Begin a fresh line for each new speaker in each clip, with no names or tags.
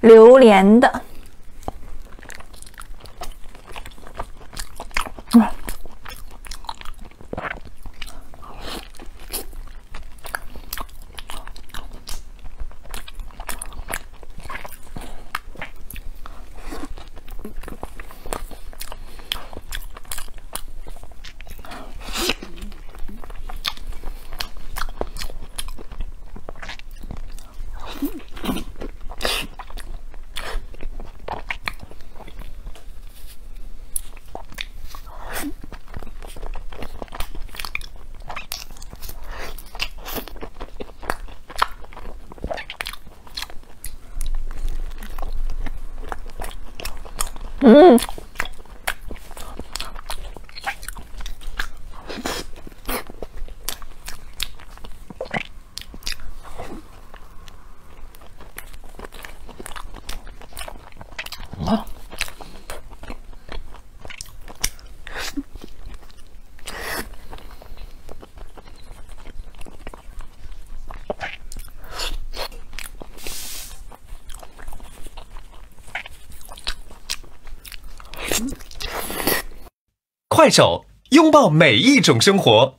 榴莲的。Mm.
快手，拥抱每一种生活。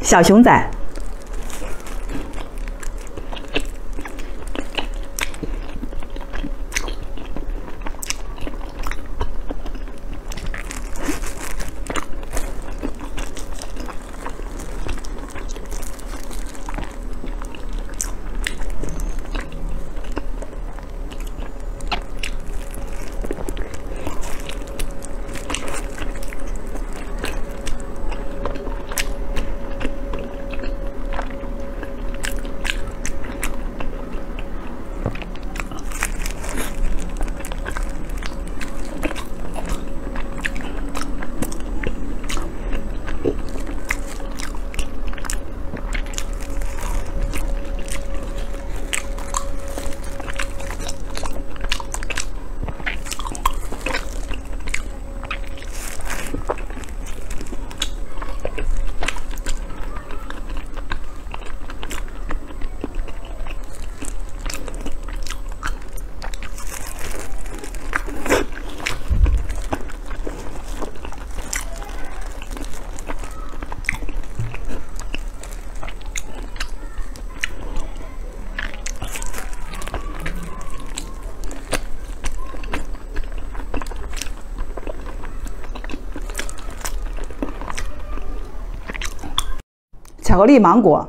小熊仔。巧克力芒果。